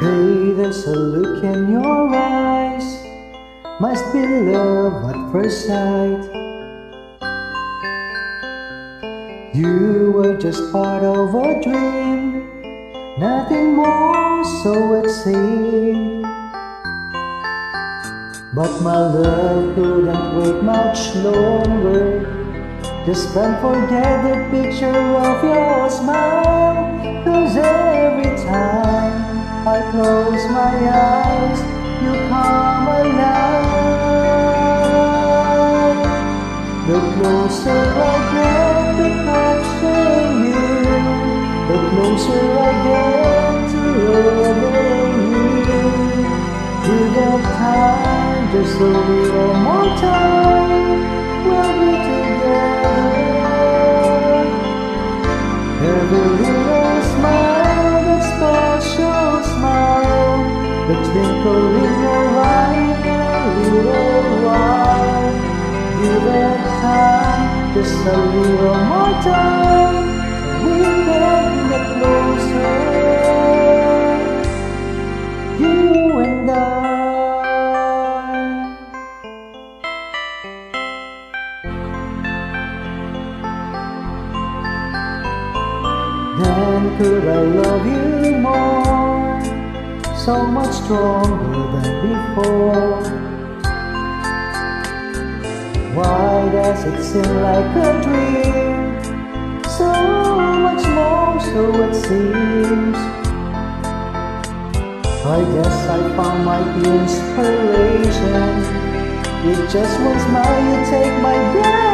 Hey, there's a look in your eyes. Must be love at first sight. You were just part of a dream, nothing more, so it seemed. But my love couldn't wait much longer. Just can't forget the picture closer I get to touching you, the closer I get to loving you. Give it time, just a little more time, we'll be together. Every little smile, that special smile, the twinkle in your eye a little. Give it time, just a little more time, we can get closer. You and I. Then could I love you more, so much stronger than before? Why does it seem like a dream? So much more, so it seems. I guess I found my inspiration. It just one smile, you take my breath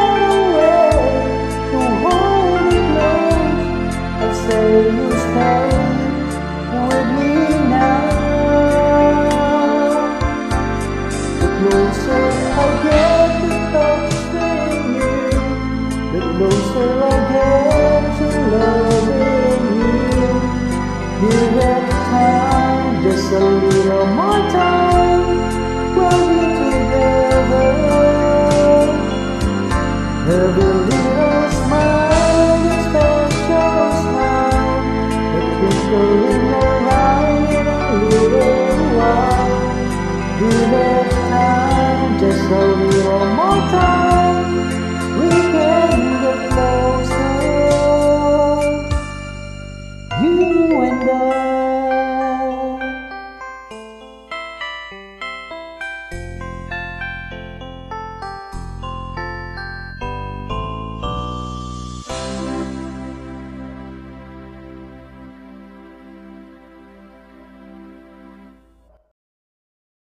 the closer I get to loving you. Give it time, just a little more time. We'll be together. Every little smile, a special smile, a twinkle in your eye in a. Give it time, just a little more time.